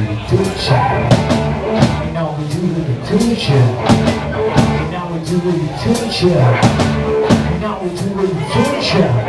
And Now we do with the And Now we do with the And Now we do with the.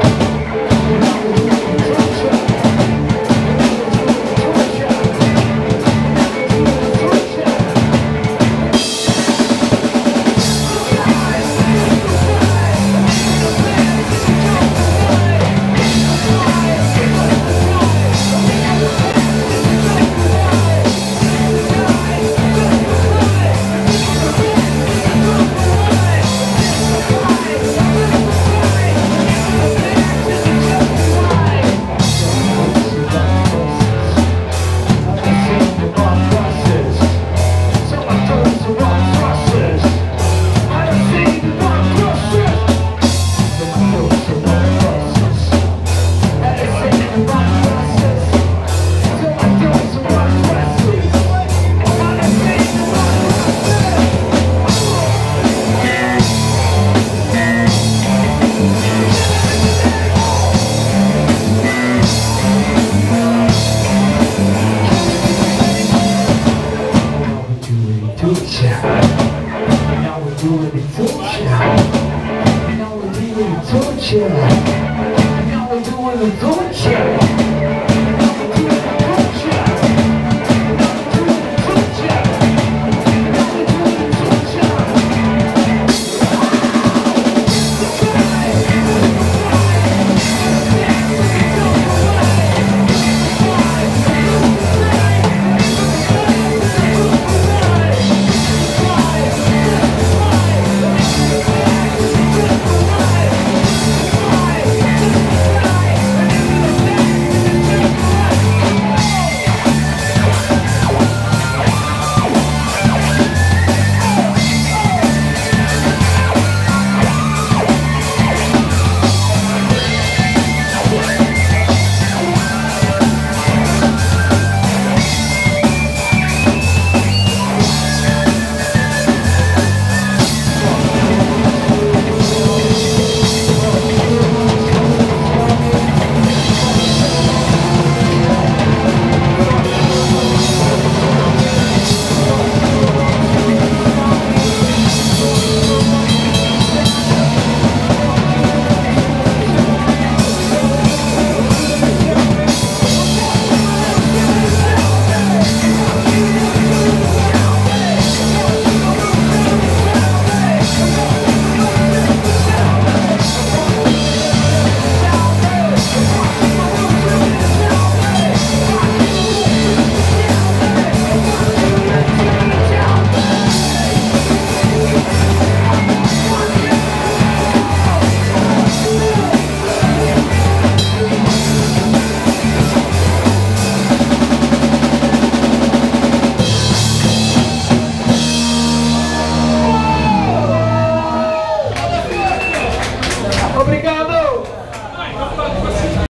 Doing torture. Now we're doing torture.